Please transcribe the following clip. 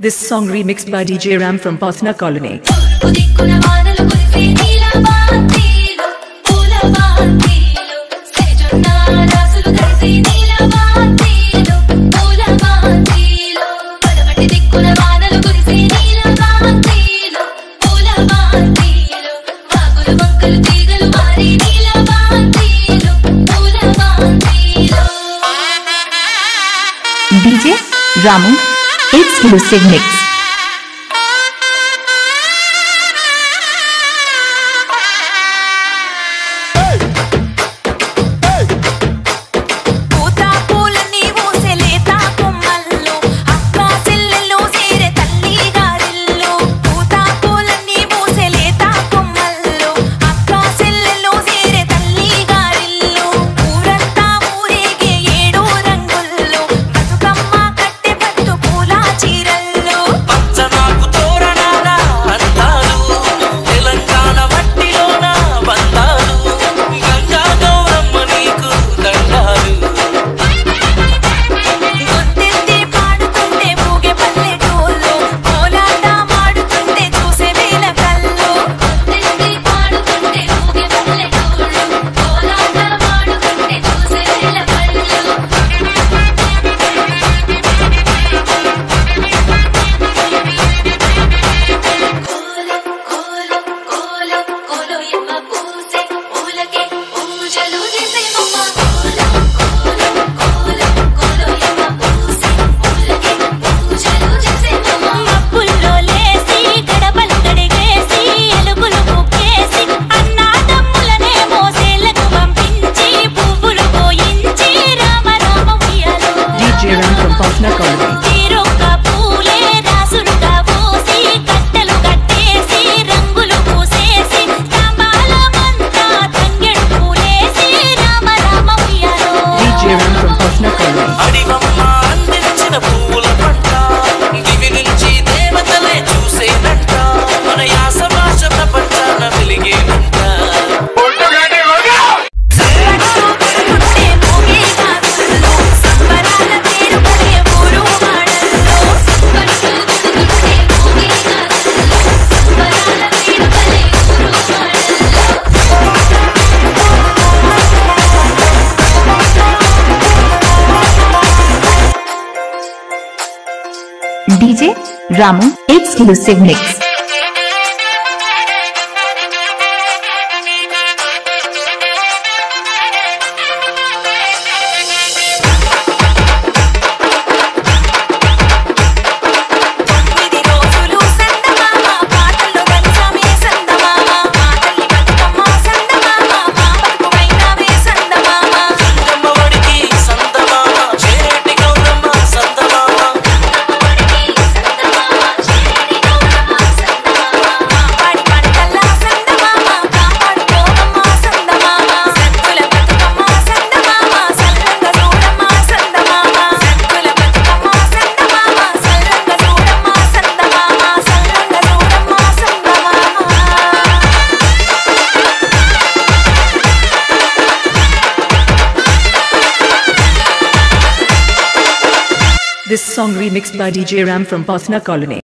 This song remixed by DJ Ram from Pothana Colony. DJ Ramu exclusive mix. DJ Ramu exclusive mix This song remixed by DJ Ram from Pothana Colony.